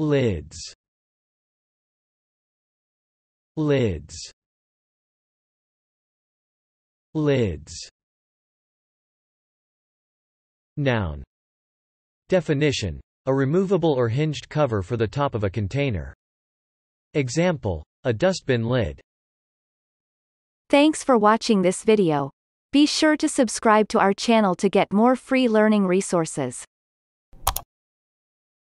lids lids lids Noun Definition. A removable or hinged cover for the top of a container. Example. A dustbin lid. Thanks for watching this video. Be sure to subscribe to our channel to get more free learning resources.